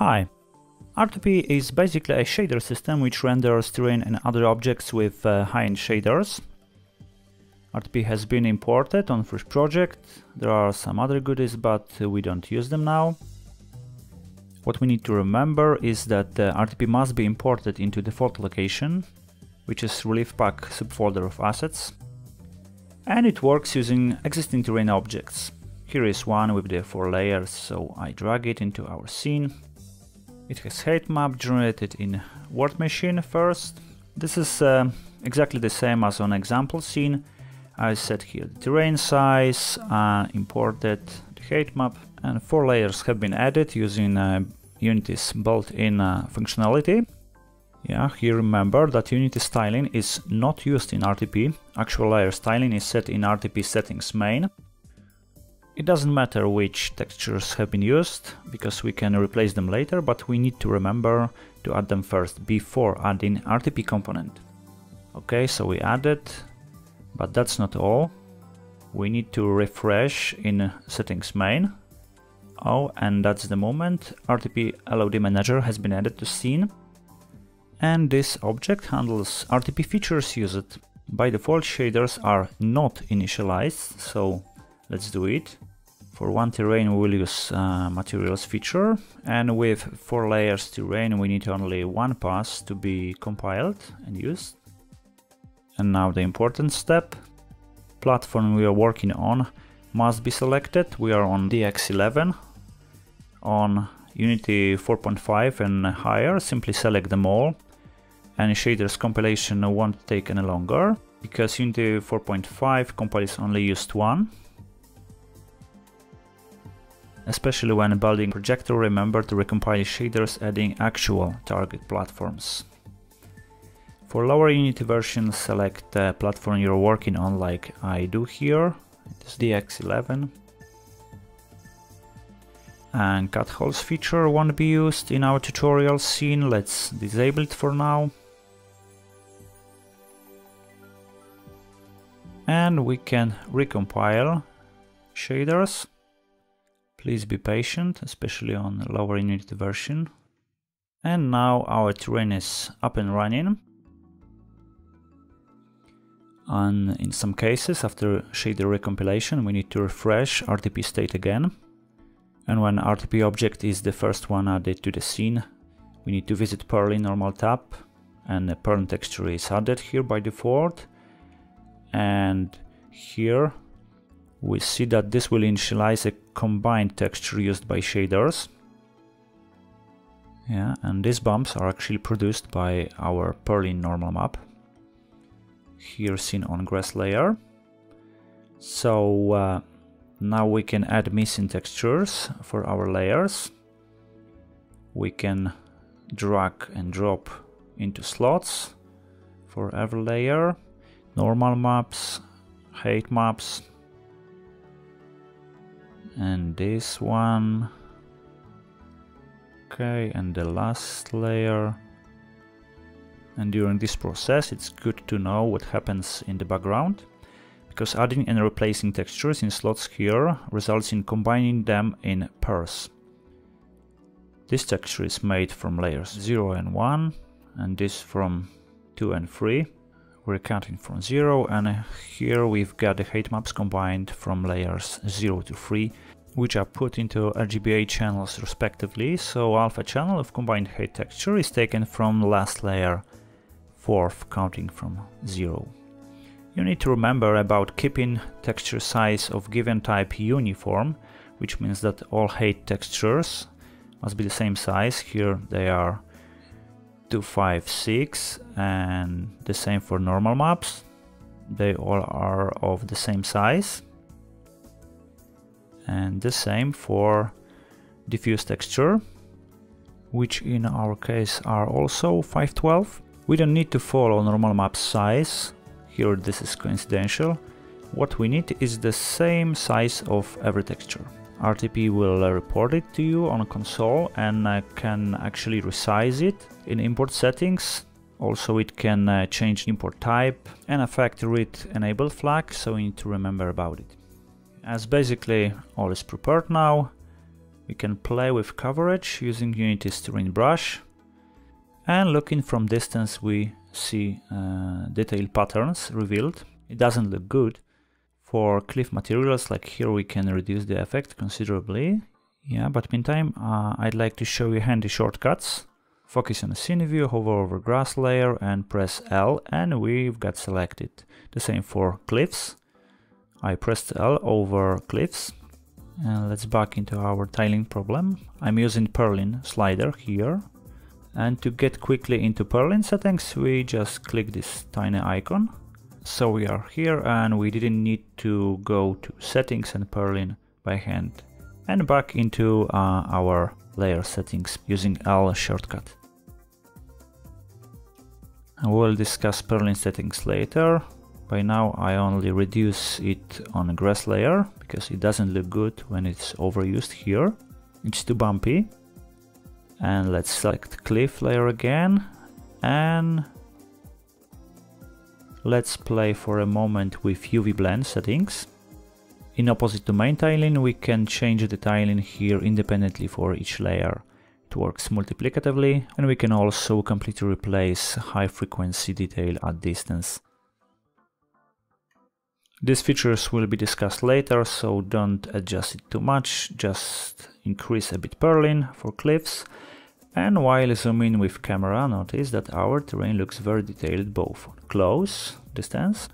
Hi. RTP is basically a shader system which renders terrain and other objects with uh, high-end shaders. RTP has been imported on Fresh Project. There are some other goodies, but we don't use them now. What we need to remember is that the RTP must be imported into the default location, which is Relief Pack subfolder of assets. And it works using existing terrain objects. Here is one with the four layers, so I drag it into our scene. It has height map generated in World Machine first. This is uh, exactly the same as on example scene. I set here the terrain size, uh, imported the height map, and four layers have been added using uh, Unity's built-in uh, functionality. Yeah, here remember that Unity's tiling is not used in RTP. Actual layer styling is set in RTP settings main. It doesn't matter which textures have been used, because we can replace them later, but we need to remember to add them first, before adding RTP component. Okay, so we added, but that's not all. We need to refresh in settings main. Oh, and that's the moment RTP LOD manager has been added to scene. And this object handles RTP features used. By default shaders are not initialized, so let's do it. For one terrain we will use uh, materials feature and with four layers terrain we need only one pass to be compiled and used. And now the important step. Platform we are working on must be selected. We are on DX11. On Unity 4.5 and higher, simply select them all. And shaders compilation won't take any longer because Unity 4.5 compiles only used one Especially when building projector, remember to recompile shaders adding actual target platforms. For lower Unity version, select the platform you're working on like I do here, it's DX11. And cut holes feature won't be used in our tutorial scene, let's disable it for now. And we can recompile shaders. Please be patient, especially on lower Unity version. And now our terrain is up and running. And in some cases, after shader recompilation, we need to refresh RTP state again. And when RTP object is the first one added to the scene, we need to visit Perlin normal tab, and the Perlin texture is added here by default. And here we see that this will initialize a combined texture used by shaders. Yeah, and these bumps are actually produced by our Perlin normal map. Here seen on grass layer. So uh, now we can add missing textures for our layers. We can drag and drop into slots for every layer. Normal maps, height maps, and this one. Okay and the last layer. And during this process it's good to know what happens in the background because adding and replacing textures in slots here results in combining them in pairs. This texture is made from layers 0 and 1 and this from 2 and 3 we're counting from 0 and here we've got the height maps combined from layers 0 to 3 which are put into RGBA channels respectively, so alpha channel of combined height texture is taken from last layer, fourth counting from 0. You need to remember about keeping texture size of given type uniform, which means that all height textures must be the same size, here they are 256 and the same for normal maps. They all are of the same size. And the same for diffuse texture, which in our case are also 512. We don't need to follow normal map size. Here this is coincidental. What we need is the same size of every texture. RTP will uh, report it to you on a console and uh, can actually resize it. In import settings, Also it can uh, change import type and affect read enable flag, so we need to remember about it. As basically all is prepared now, we can play with coverage using Unity Steering brush and looking from distance we see uh, patterns revealed. It doesn't look good. For cliff materials like here we can reduce the effect considerably. Yeah, but meantime uh, I'd like to show you handy shortcuts. Focus on the scene view, hover over grass layer and press L and we've got selected. The same for cliffs. I pressed L over cliffs. And let's back into our tiling problem. I'm using Perlin slider here and to get quickly into Perlin settings, we just click this tiny icon. So we are here and we didn't need to go to settings and Perlin by hand and back into uh, our layer settings using L shortcut. We'll discuss Perlin settings later. By now I only reduce it on a grass layer because it doesn't look good when it's overused here. It's too bumpy and let's select cliff layer again and let's play for a moment with UV blend settings. In opposite to main tiling we can change the tiling here independently for each layer. It works multiplicatively and we can also completely replace high frequency detail at distance. These features will be discussed later, so don't adjust it too much, just increase a bit Perlin for cliffs and while zooming with camera, notice that our terrain looks very detailed both close distance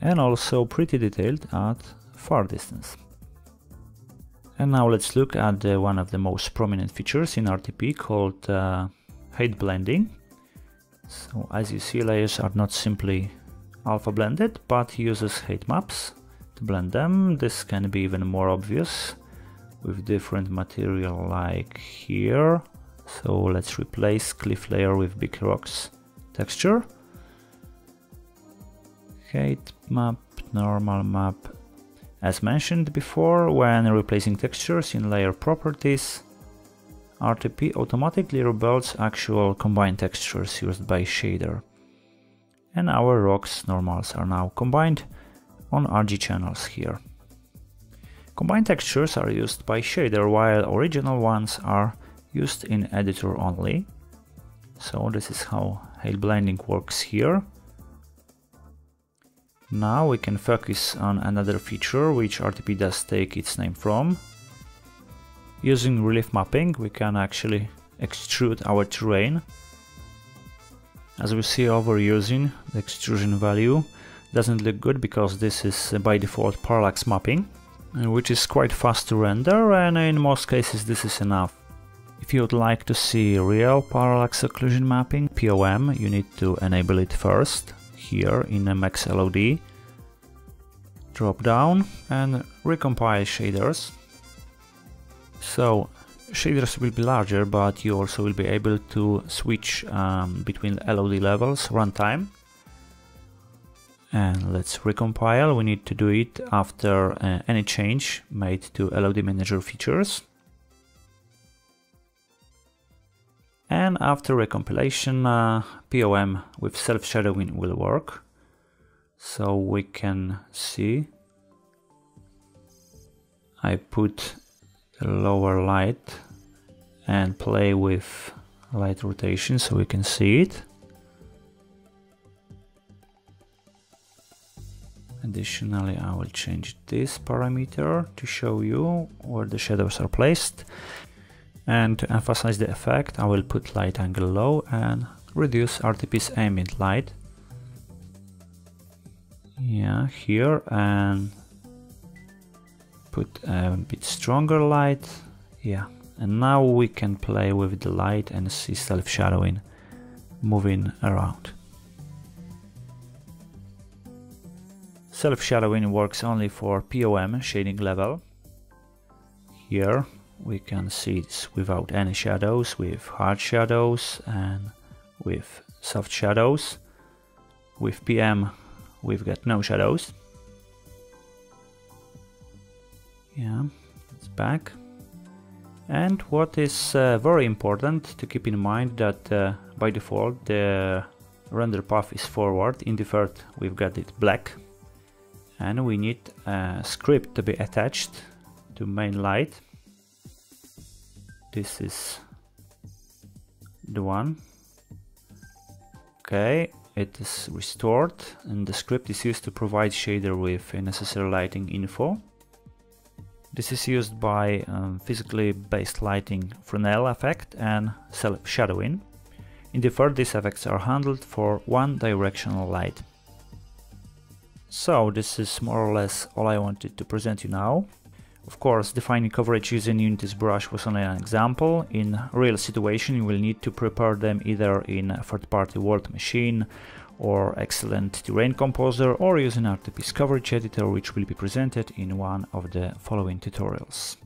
and also pretty detailed at far distance. And now let's look at uh, one of the most prominent features in RTP called uh, height blending. So as you see, layers are not simply alpha blended, but uses height maps to blend them. This can be even more obvious with different material like here so let's replace cliff layer with big rocks texture. Height map, normal map. As mentioned before, when replacing textures in layer properties, RTP automatically rebuilds actual combined textures used by shader. And our rocks normals are now combined on RG channels here. Combined textures are used by shader while original ones are used in editor only. So this is how height blending works here. Now we can focus on another feature which RTP does take its name from. Using relief mapping we can actually extrude our terrain. As we see overusing the extrusion value doesn't look good because this is by default parallax mapping which is quite fast to render and in most cases this is enough. If you would like to see real parallax occlusion mapping, POM, you need to enable it first, here in Max LOD. Drop down and recompile shaders. So shaders will be larger, but you also will be able to switch um, between LOD levels runtime. And let's recompile, we need to do it after uh, any change made to LOD manager features. And after recompilation, uh, POM with self-shadowing will work. So we can see I put the lower light and play with light rotation so we can see it. Additionally, I will change this parameter to show you where the shadows are placed and to emphasize the effect, I will put light angle low and reduce RTP's ambient light. Yeah, here and put a bit stronger light. Yeah, and now we can play with the light and see self-shadowing moving around. Self-shadowing works only for POM shading level. Here we can see this without any shadows, with hard shadows and with soft shadows. With PM we've got no shadows. Yeah, it's back. And what is uh, very important to keep in mind that uh, by default the render path is forward, in default we've got it black and we need a script to be attached to main light. This is the one. Okay, it is restored and the script is used to provide shader with necessary lighting info. This is used by um, physically based lighting Fresnel effect and self-shadowing. In default these effects are handled for one directional light. So this is more or less all I wanted to present you now. Of course, defining coverage using Unity's brush was only an example. In real situation, you will need to prepare them either in third-party world machine or excellent terrain composer or using RTP's coverage editor which will be presented in one of the following tutorials.